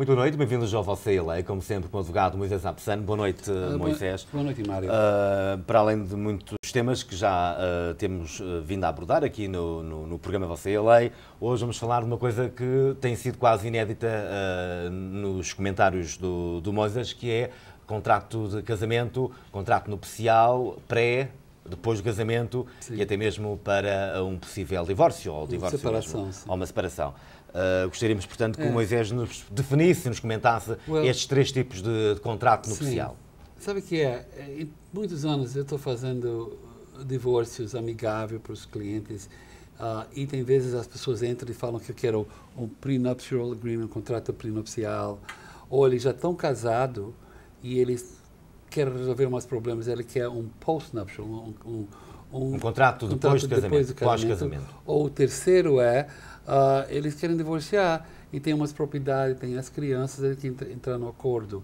Muito boa noite, bem-vindos ao Você Lei, como sempre com o advogado Moisés Apsano. Boa noite, uh, Moisés. Boa noite, Mário. Uh, para além de muitos temas que já uh, temos vindo a abordar aqui no, no, no, programa Você Lei, hoje vamos falar de uma coisa que tem sido quase inédita nos comentários do, do Moisés, que é contrato de casamento, contrato nupcial, pré, depois do casamento sim. e até mesmo para um possível divórcio ou divórcio separação, mesmo, ou uma separação. Uh, gostaríamos, portanto, que é. o Moisés nos definisse, nos comentasse well, estes três tipos de, de contrato nupcial. Sabe o que é? Em muitos anos eu estou fazendo divórcios amigáveis para os clientes uh, e tem vezes as pessoas entram e falam que eu quero um prenuptial agreement, um contrato prenupcial, ou eles já estão casados e eles querem resolver umas problemas, ele quer um post-nuptial, um, um, um, um, contrato, depois, contrato depois do casamento, pós-casamento. Ou o terceiro é uh, eles querem divorciar e tem umas propriedades, tem as crianças, eles querem entrar no acordo.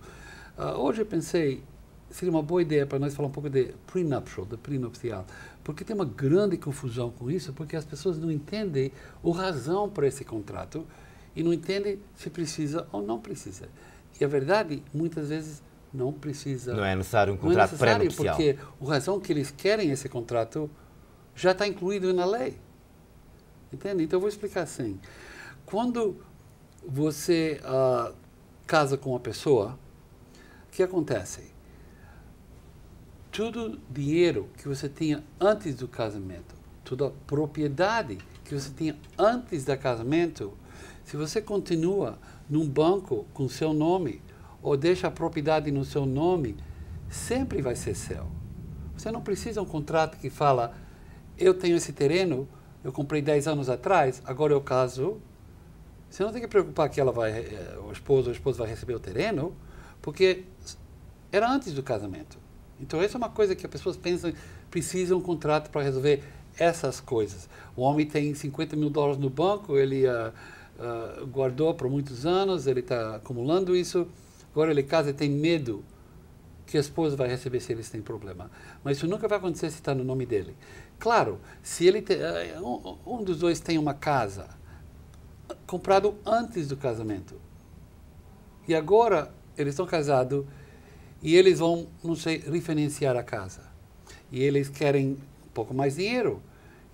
Uh, hoje eu pensei, seria uma boa ideia para nós falar um pouco de prenuptial, de prenupcial, porque tem uma grande confusão com isso, porque as pessoas não entendem a razão para esse contrato e não entendem se precisa ou não precisa. E a verdade, muitas vezes, não precisa. Não é necessário um contrato é pré-nupcial. Porque a razão que eles querem esse contrato já está incluído na lei. Entende? Então eu vou explicar assim. Quando você uh, casa com uma pessoa, o que acontece? Tudo dinheiro que você tinha antes do casamento, toda propriedade que você tinha antes do casamento, se você continua num banco com seu nome ou deixa a propriedade no seu nome, sempre vai ser seu. Você não precisa um contrato que fala eu tenho esse terreno, eu comprei 10 anos atrás, agora eu caso. Você não tem que preocupar que ela vai, eh, o esposo ou a esposa vai receber o terreno, porque era antes do casamento. Então, essa é uma coisa que as pessoas pensam, precisam um contrato para resolver essas coisas. O homem tem 50 mil dólares no banco, ele uh, uh, guardou por muitos anos, ele está acumulando isso, agora ele casa e tem medo que a esposa vai receber se eles têm problema. Mas isso nunca vai acontecer se está no nome dele. Claro, se ele eh, um, dos dois tem uma casa comprado antes do casamento e agora eles estão casados e eles vão, não sei, refinanciar a casa e eles querem um pouco mais dinheiro.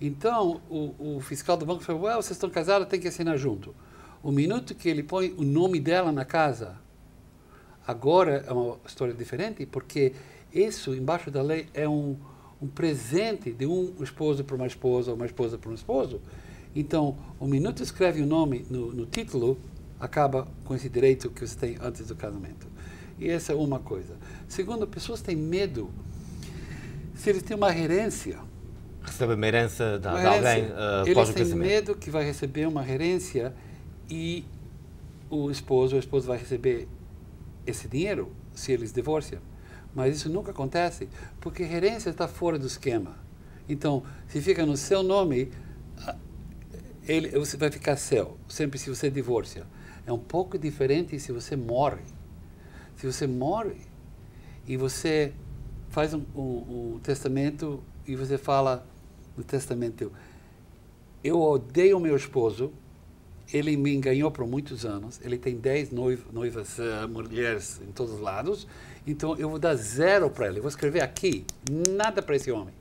Então o, o fiscal do banco falou: well, vocês estão casados, tem que assinar junto. O minuto que ele põe o nome dela na casa, agora é uma história diferente, porque isso embaixo da lei é um um presente de um esposo para uma esposa ou uma esposa para um esposo. Então, o minuto escreve o nome no, no título, acaba com esse direito que você tem antes do casamento. E essa é uma coisa. Segundo, pessoas têm medo se eles têm uma herência. Recebe uma herança de, uma de alguém uh, Eles têm medo que vai receber uma herência e o esposo ou a esposa vai receber esse dinheiro se eles divorciam. Mas isso nunca acontece porque a herência está fora do esquema. Então, se fica no seu nome, ele, você vai ficar seu, sempre se você divorcia. É um pouco diferente se você morre. Se você morre e você faz um, um, um testamento e você fala no testamento, eu odeio meu esposo, ele me enganou por muitos anos, ele tem dez noivas, uh, mulheres em todos os lados, então eu vou dar zero para ele. Eu vou escrever aqui, nada para esse homem.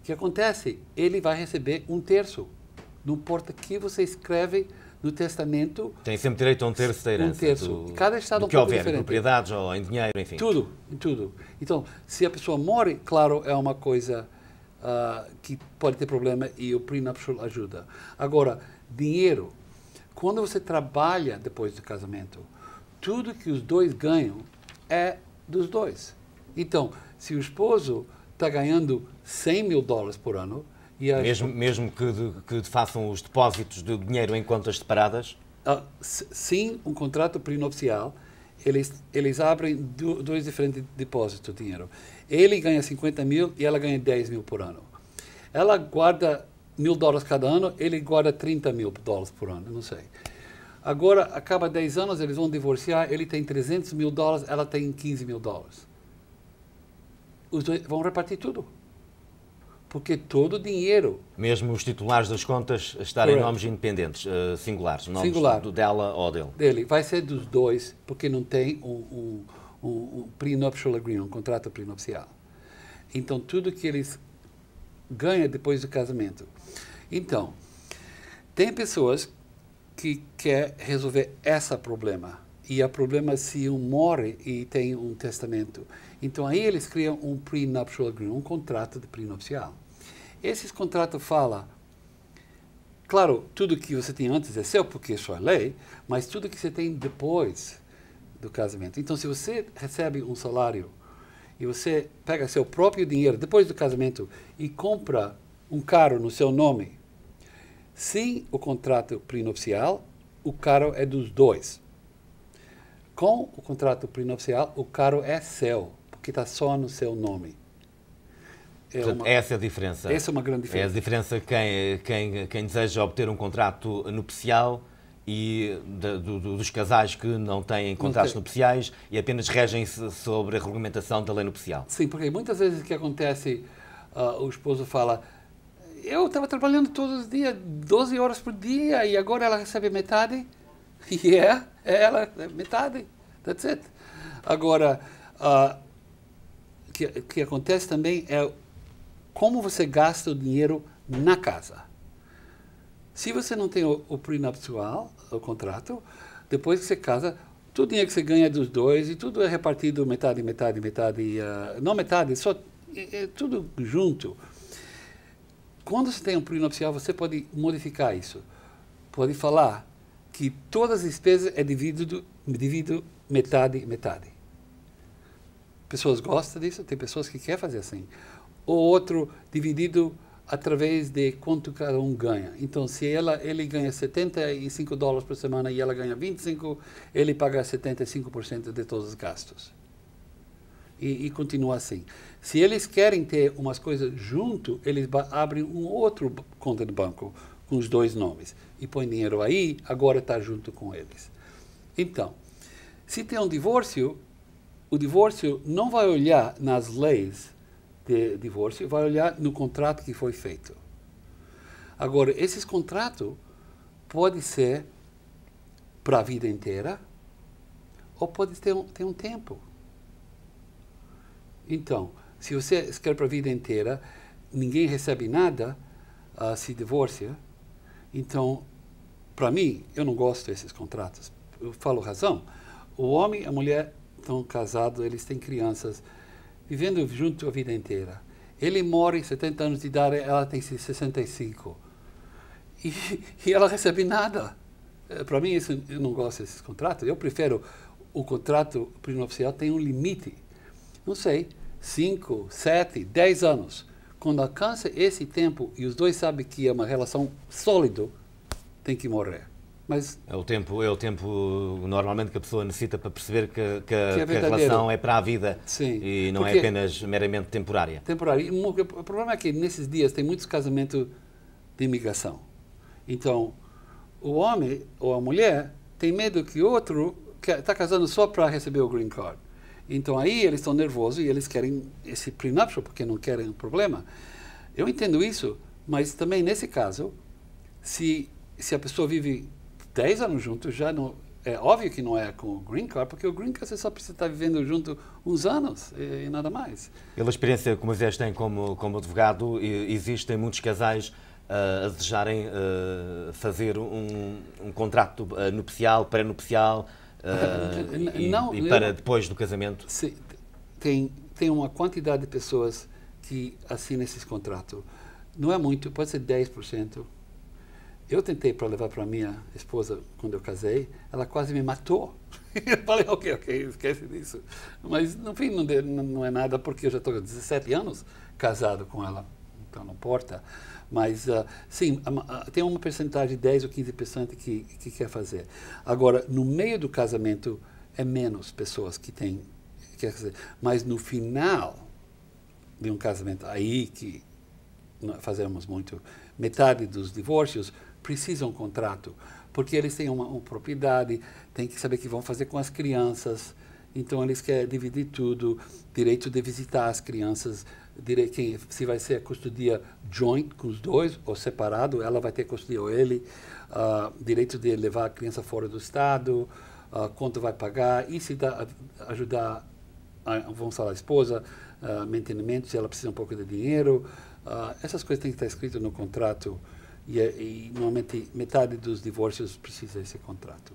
O que acontece? Ele vai receber um terço. Não importa que você escreve no testamento. Tem sempre direito a um terço da herança. Um terço. Do, Cada estado do um que houver, diferente. em propriedades ou em dinheiro, enfim. Tudo, em tudo. Então, se a pessoa morre, claro, é uma coisa uh, que pode ter problema e o prenuptial ajuda. Agora, dinheiro. Quando você trabalha depois do casamento, tudo que os dois ganham é dos dois. Então, se o esposo está ganhando 100 mil dólares por ano... E a mesmo, mesmo que, de, que façam os depósitos do dinheiro em contas separadas? Uh, sim, um contrato prenupcial, eles, eles abrem do, dois diferentes depósitos de dinheiro. Ele ganha 50 mil e ela ganha 10 mil por ano. Ela guarda mil dólares cada ano, ele guarda 30 mil dólares por ano, não sei. Agora, acaba 10 anos, eles vão divorciar, ele tem 300 mil dólares, ela tem 15 mil dólares. Os dois vão repartir tudo. porque todo o dinheiro. Mesmo os titulares das contas estarem em nomes independentes, uh, singulares, nomes Singular. Do, dela ou dele. Dele. Vai ser dos dois, porque não tem um, um, um, um prenuptial agreement, um contrato prenupcial. Então, tudo que eles ganham depois do casamento. Então, tem pessoas que quer resolver esse problema. E o problema é se um morre e tem um testamento. Então aí eles criam um prenuptial agreement, um contrato de prenupcial. Esses contratos falam, claro, tudo que você tem antes é seu porque isso é lei, mas tudo que você tem depois do casamento. Então se você recebe um salário e você pega seu próprio dinheiro depois do casamento e compra um carro no seu nome, sem o contrato prenupcial, o carro é dos dois. Com o contrato prenupcial, o carro é seu, porque está só no seu nome. É Portanto, uma, essa é a diferença. Essa é uma grande diferença. É a diferença quem, quem, quem deseja obter um contrato nupcial e de, do, dos casais que não têm contratos não nupciais e apenas regem-se sobre a regulamentação da lei nupcial. Sim, porque muitas vezes o que acontece, uh, o esposo fala, eu estava trabalhando todos os dias, 12 horas por dia, e agora ela recebe metade. E é, é ela, é metade. That's it. Agora, o uh, que, que acontece também é como você gasta o dinheiro na casa. Se você não tem o, o prenupcial, o contrato, depois que você casa, tudo o dinheiro que você ganha é dos dois e tudo é repartido metade, metade, metade. Uh, não metade, só é, é tudo junto. Quando você tem um prenupcial, você pode modificar isso. Pode falar que todas as despesas é dividido, dividido metade, metade. Pessoas gostam disso, tem pessoas que querem fazer assim. O outro dividido através de quanto cada um ganha. Então, se ela, ele ganha 75 dólares por semana e ela ganha 25, ele paga 75% de todos os gastos. E, e, continua assim. Se eles querem ter umas coisas junto, eles abrem um outro conta de banco com os dois nomes e põe dinheiro aí, agora está junto com eles. Então, se tem um divórcio, o divórcio não vai olhar nas leis de divórcio, vai olhar no contrato que foi feito. Agora, esses contratos pode ser para a vida inteira ou pode ter um, ter um tempo. Então, se você quer para a vida inteira, ninguém recebe nada, uh, se divorcia. Então, para mim, eu não gosto desses contratos. Eu falo razão. O homem e a mulher estão casados, eles têm crianças, vivendo junto a vida inteira. Ele morre 70 anos de idade, ela tem 65. E, e ela recebe nada. Eh, para mim, isso, eu não gosto desses contratos. Eu prefiro o contrato prenupcial tem um limite. Não sei, 5, 7, 10 anos. Quando alcança esse tempo e os dois sabem que é uma relação sólida, tem que morrer. Mas é o tempo, é o tempo normalmente que a pessoa necessita para perceber que, que, que, é que a relação é para a vida Sim, e não é apenas meramente temporária. Temporária. O problema é que nesses dias tem muitos casamentos de imigração. Então, o homem ou a mulher tem medo que outro está casando só para receber o green card. Então aí eles estão nervosos e eles querem esse prenuptial porque não querem um problema. Eu entendo isso, mas também nesse caso, se se a pessoa vive 10 anos junto, já não é óbvio que não é com o green card, porque o green card você só precisa estar vivendo junto uns anos e, e nada mais. Pela experiência que o Moisés tem como como advogado, existem muitos casais uh, a desejarem uh, fazer um, um contrato uh, nupcial, pré-nupcial, e, não, e, para depois do casamento? Se, tem, tem uma quantidade de pessoas que assinam esses contratos. Não é muito, pode ser 10%. Eu tentei para levar para minha esposa quando eu casei, ela quase me matou. eu falei, ok, ok, esquece disso. Mas, no fim, não, não é nada, porque eu já estou há 17 anos casado com ela, então não importa. Mas, uh, sim, tem uma percentagem de 10 ou 15% que, que quer fazer. Agora, no meio do casamento, é menos pessoas que têm, quer fazer. Mas no final de um casamento, aí que fazemos muito, metade dos divórcios precisam um contrato, porque eles têm uma, uma propriedade, têm que saber o que vão fazer com as crianças, então eles querem dividir tudo, direito de visitar as crianças, quem, se vai ser a custodia joint com os dois ou separado, ela vai ter custodia ou ele, uh, direito de levar a criança fora do estado, uh, quanto vai pagar e se dá, ajudar, a, vamos falar, a esposa, uh, mantenimento, se ela precisa um pouco de dinheiro. Essas coisas têm que estar escritas no contrato e, e, normalmente metade dos divórcios precisa desse contrato.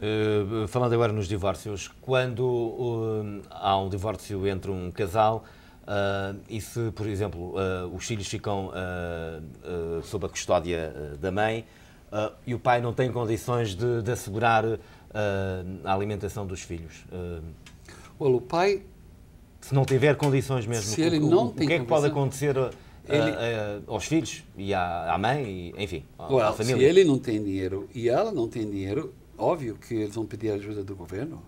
Uh, falando agora nos divórcios, quando uh, há um divórcio entre um casal uh, e se, por exemplo, os filhos ficam sob a custódia da mãe e o pai não tem condições de, de assegurar a alimentação dos filhos? Well, o pai se não tiver condições mesmo, se ele não o, tem o que é que pode acontecer ele... aos filhos e à, à mãe, e, enfim, well, à família? Se ele não tem dinheiro e ela não tem dinheiro, óbvio que eles vão pedir ajuda do governo.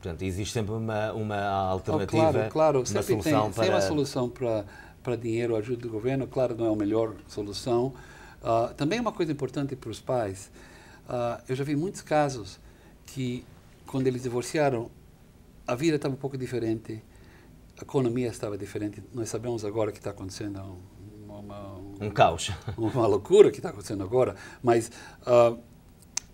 Portanto, existe sempre uma, uma alternativa, oh, claro, claro. uma sempre solução tem, para... Tem uma solução para, para dinheiro, ajuda do governo, claro, não é a melhor solução. Uh, também uma coisa importante para os pais, uh, eu já vi muitos casos que, quando eles divorciaram, a vida estava um pouco diferente, a economia estava diferente. Nós sabemos agora que está acontecendo uma, uma, um caos, uma loucura que está acontecendo agora. Mas uh,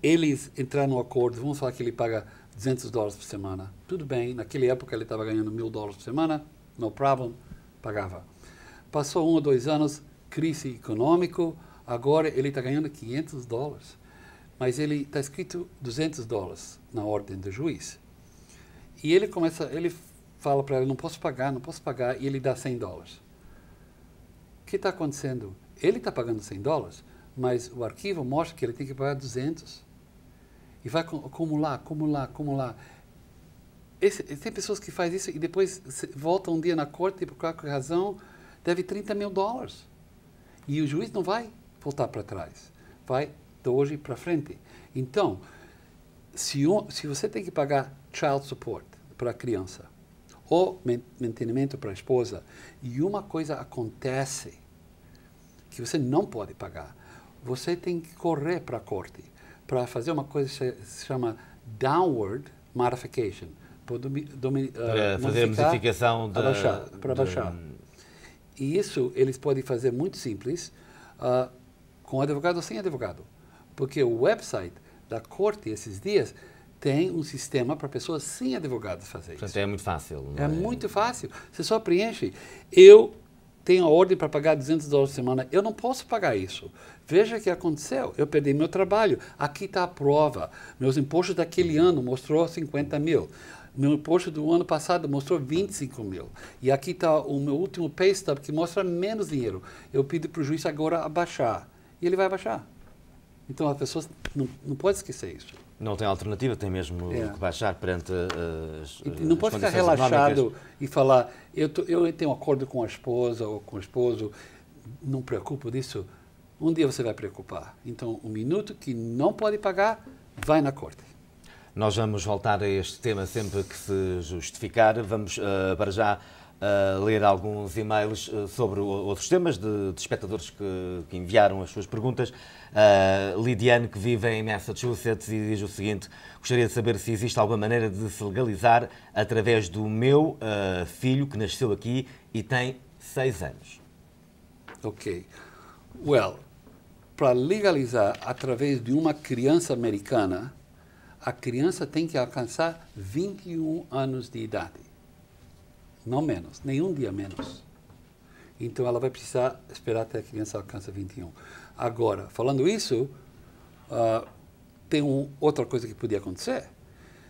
eles entraram no acordo. Vamos falar que ele paga 200 dólares por semana. Tudo bem. Naquela época ele estava ganhando mil dólares por semana. No problem. Pagava. Passou um ou dois anos, crise econômica. Agora ele está ganhando 500 dólares. Mas ele está escrito 200 dólares na ordem do juiz. E ele começa, ele fala para ela, não posso pagar, não posso pagar, e ele dá 100 dólares. O que está acontecendo? Ele está pagando 100 dólares, mas o arquivo mostra que ele tem que pagar 200. E vai acumular, acumular, acumular. Esse, tem pessoas que fazem isso e depois voltam um dia na corte e por qualquer razão deve 30 mil dólares. E o juiz não vai voltar para trás. Vai de hoje para frente. Então, se, se você tem que pagar child support para a criança ou mantenimento para a esposa e uma coisa acontece que você não pode pagar, você tem que correr para a corte para fazer uma coisa que se chama downward modification para, domi, domi, uh, para fazer a modificação abaixar, para baixar. E isso eles podem fazer muito simples, uh, com advogado ou sem advogado. Porque o website da corte esses dias tem um sistema para pessoas sem advogado fazer Portanto, isso. é muito fácil. É, é, muito fácil. Você só preenche. Eu tenho a ordem para pagar 200 dólares por semana. Eu não posso pagar isso. Veja o que aconteceu. Eu perdi meu trabalho. Aqui está a prova. Meus impostos daquele ano mostrou 50 mil. Meu imposto do ano passado mostrou 25 mil. E aqui está o meu último pay stub que mostra menos dinheiro. Eu pido para o juiz agora abaixar. E ele vai abaixar. Então as pessoas não, não podem esquecer isso. Não tem alternativa, tem mesmo é. que baixar perante as. E não pode ficar relaxado económicas. e falar, eu, tô, eu tenho um acordo com a esposa ou com o esposo, não preocupo disso. Um dia você vai preocupar. Então, um minuto que não pode pagar, vai na corte. Nós vamos voltar a este tema sempre que se justificar. Vamos uh, para já ler alguns e-mails uh, sobre outros temas de, de espectadores que, que, enviaram as suas perguntas. Uh, Lidiane, que vive em Massachusetts, e diz o seguinte: gostaria de saber se existe alguma maneira de se legalizar através do meu filho que nasceu aqui e tem seis anos. Ok. Well, para legalizar através de uma criança americana, a criança tem que alcançar 21 anos de idade não menos, nenhum dia menos. Então ela vai precisar esperar até a criança alcança 21. Agora, falando isso, uh, tem um, outra coisa que podia acontecer.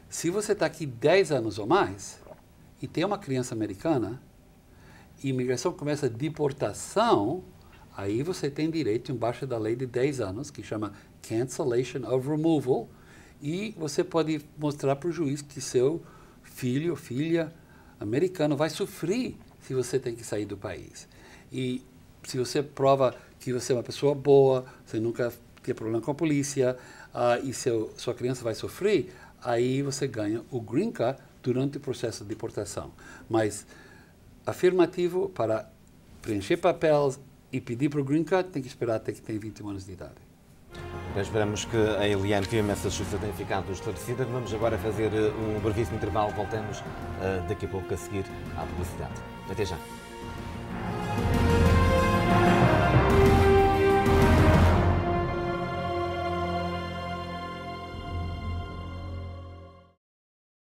Se você está aqui 10 anos ou mais e tem uma criança americana, e imigração começa a deportação, aí você tem direito embaixo da lei de 10 anos, que chama Cancellation of Removal, e você pode mostrar para o juiz que seu filho ou filha americano vai sofrer se você tem que sair do país. E se você prova que você é uma pessoa boa, você nunca tem problema com a polícia, uh, e seu, sua criança vai sofrer, aí você ganha o green card durante o processo de deportação. Mas afirmativo para preencher papéis e pedir para o green card tem que esperar até que tem 21 anos de idade. Esperamos que a Eliane que essa justiça tenha ficado esclarecida. Vamos agora fazer eh, um brevíssimo intervalo. Voltamos uh, daqui a pouco a seguir à publicidade. Até já.